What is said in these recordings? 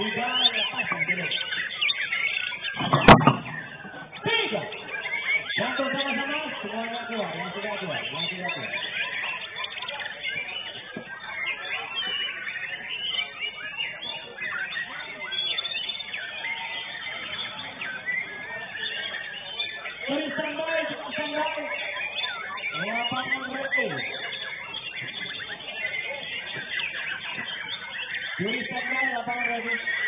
Tiga lepasan Tigers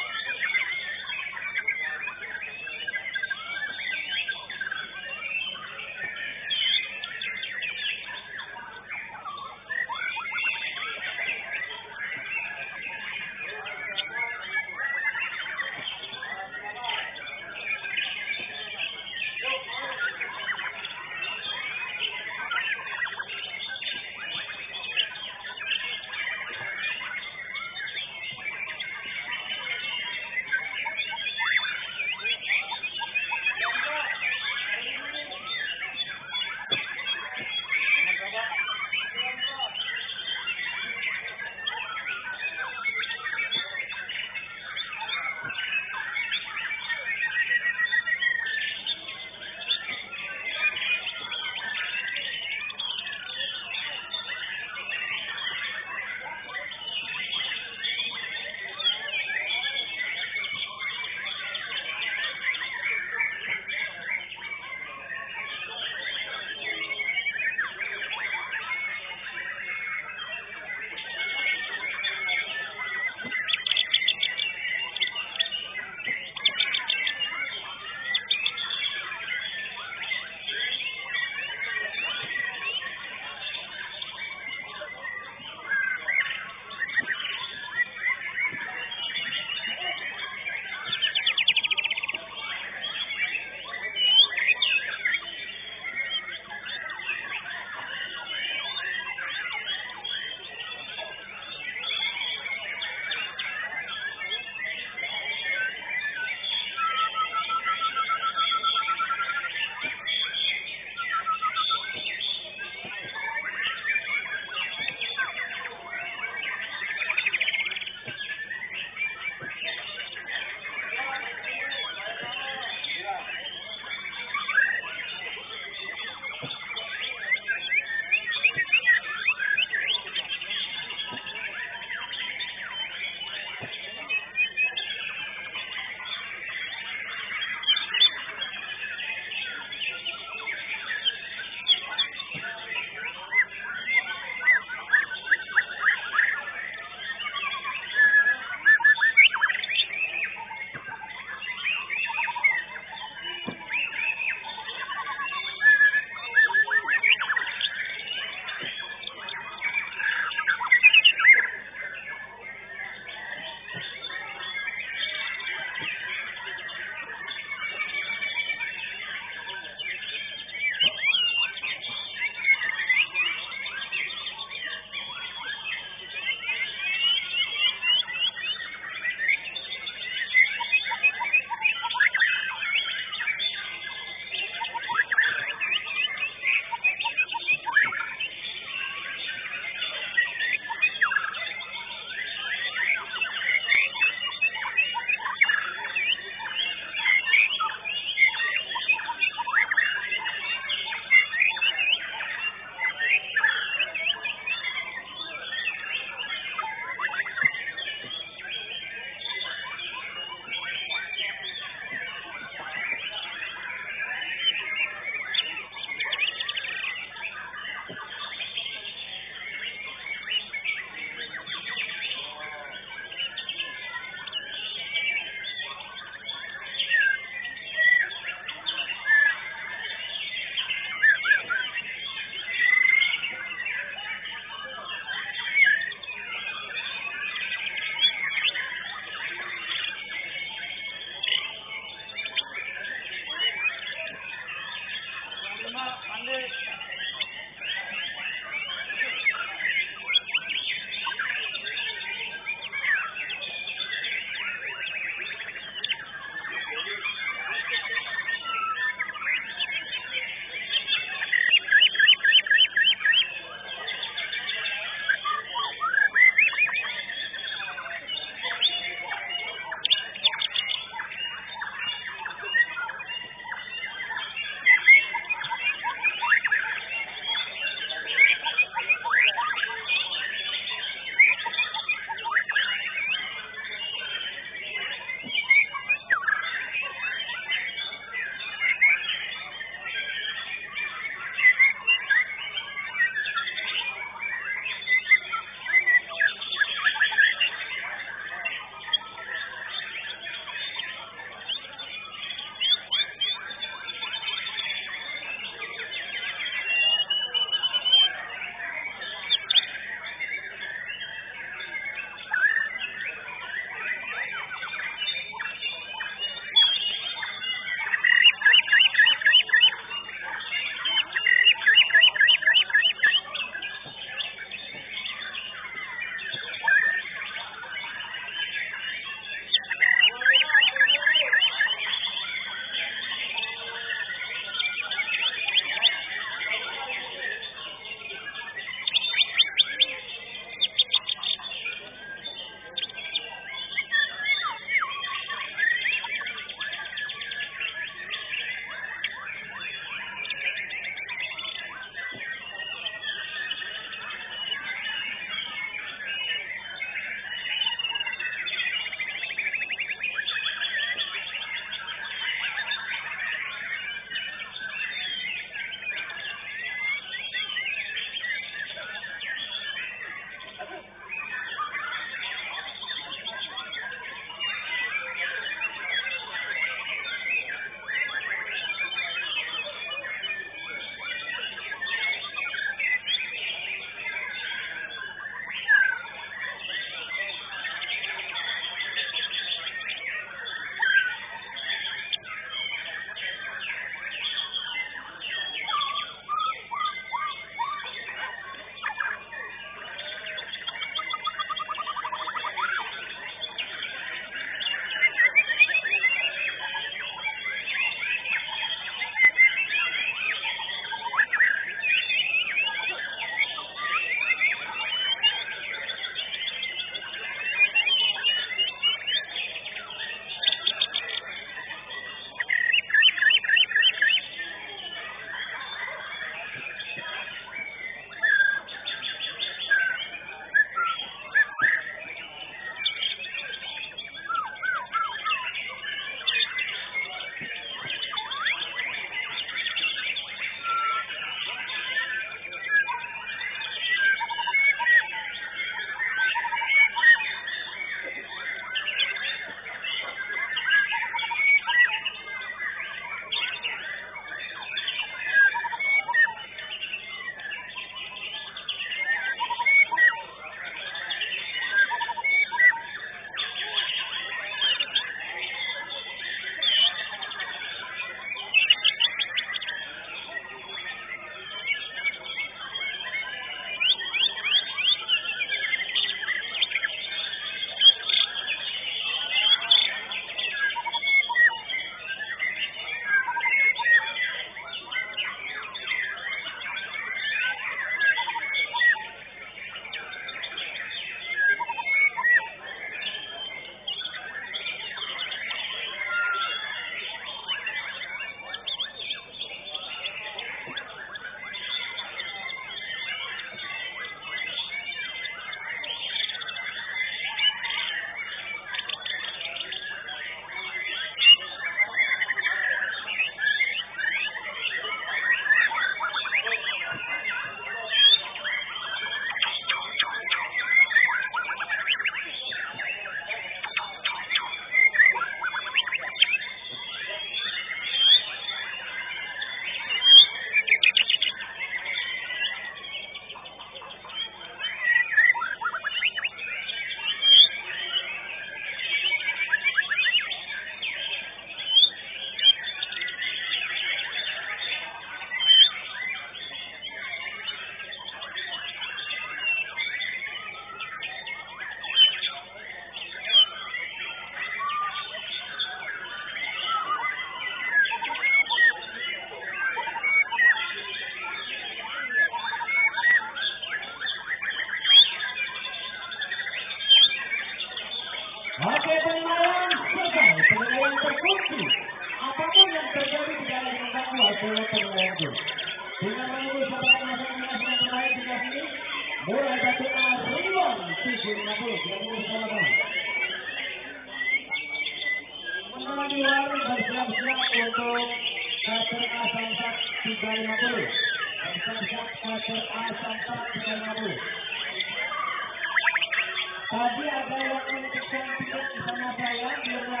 Tadi ada yang ingin cantik sama saya, Mirna.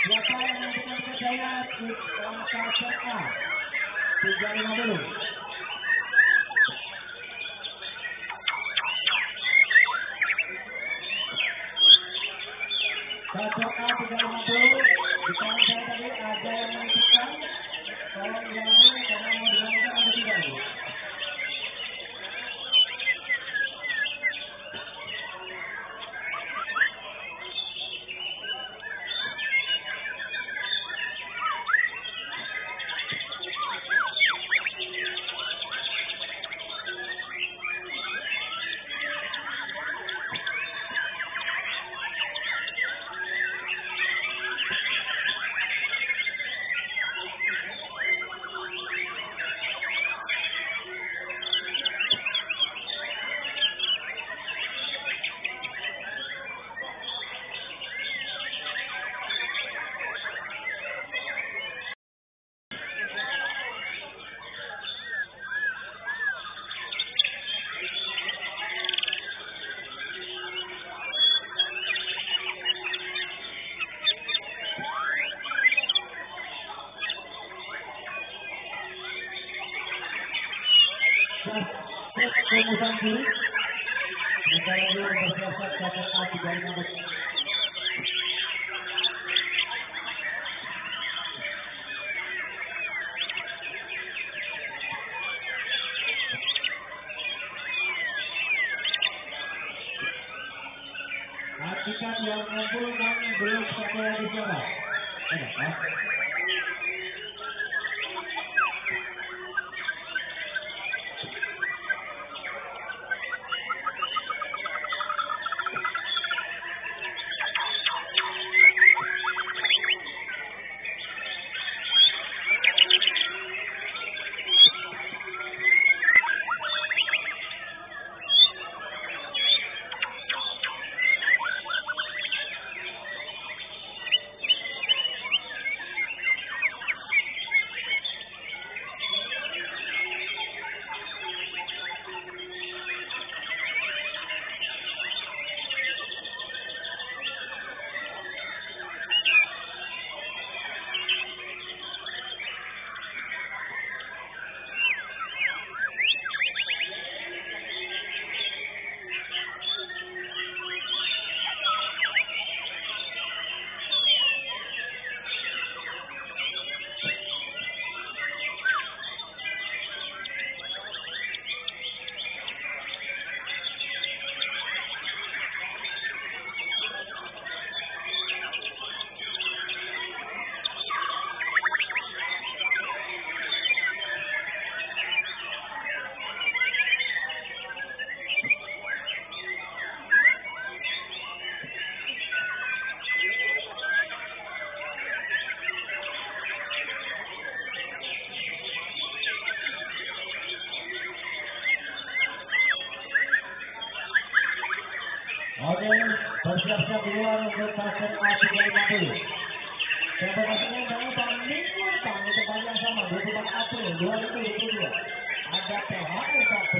Siapa yang memberikan ke saya? Tiga lima dulu.